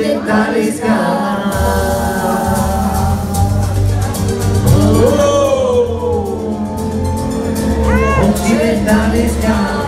occidentales Oh, occidentales Así